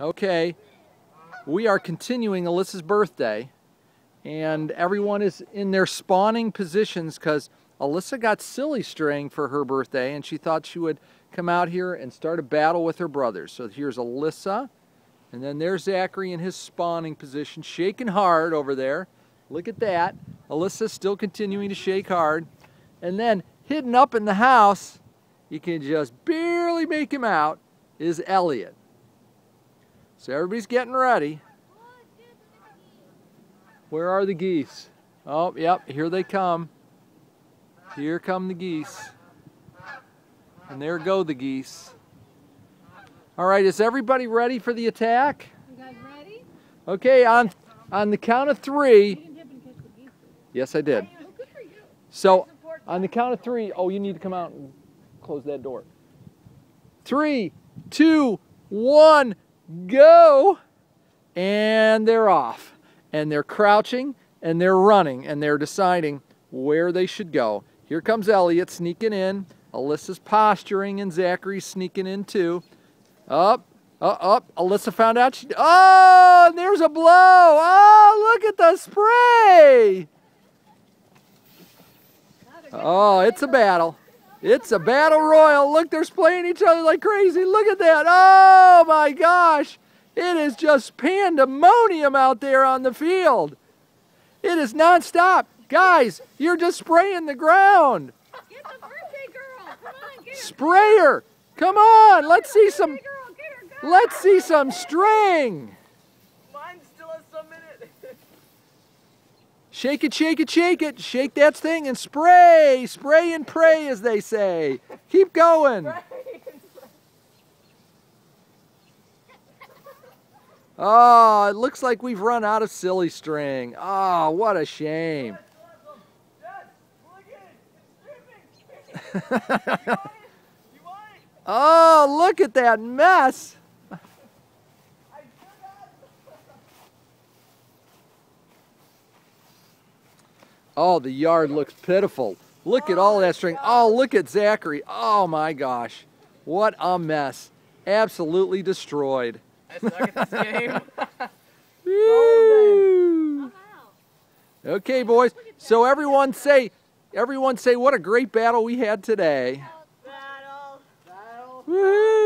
Okay, we are continuing Alyssa's birthday, and everyone is in their spawning positions because Alyssa got silly string for her birthday, and she thought she would come out here and start a battle with her brothers. So here's Alyssa, and then there's Zachary in his spawning position, shaking hard over there. Look at that. Alyssa's still continuing to shake hard. And then hidden up in the house, you can just barely make him out, is Elliot. So everybody's getting ready. Where are the geese? Oh, yep, here they come. Here come the geese. And there go the geese. All right, is everybody ready for the attack? You guys ready? Okay, on on the count of three. You can dip and catch the geese. Yes, I did. Oh, good for you. So on the count of three, oh, you need to come out and close that door. Three, two, one, go. And they're off. And they're crouching and they're running and they're deciding where they should go. Here comes Elliot sneaking in. Alyssa's posturing and Zachary's sneaking in too. Up, up, up. Alyssa found out she. Oh, there's a blow. Oh, look at the spray. Oh, it's a battle. It's a battle royal. Look, they're spraying each other like crazy. Look at that. Oh my gosh. It is just pandemonium out there on the field. It is nonstop. Guys, you're just spraying the ground. Get the birthday girl. Come on, get her. Sprayer. Come on. Let's see some Birthday girl, get her. Go. let's see some string. Mine still has some in it. Shake it, shake it, shake it. Shake that thing and spray. Spray and pray, as they say. Keep going. Oh, it looks like we've run out of silly string. Oh, what a shame. Oh, look at that mess. I still got it. Oh, the yard looks pitiful. Look at all that string. Oh, look at Zachary. Oh my gosh. What a mess. Absolutely destroyed. I suck at this game. Woo. I'm. Okay, boys. So everyone say, everyone say, what a great battle we had today. Battle. Battle. Woo!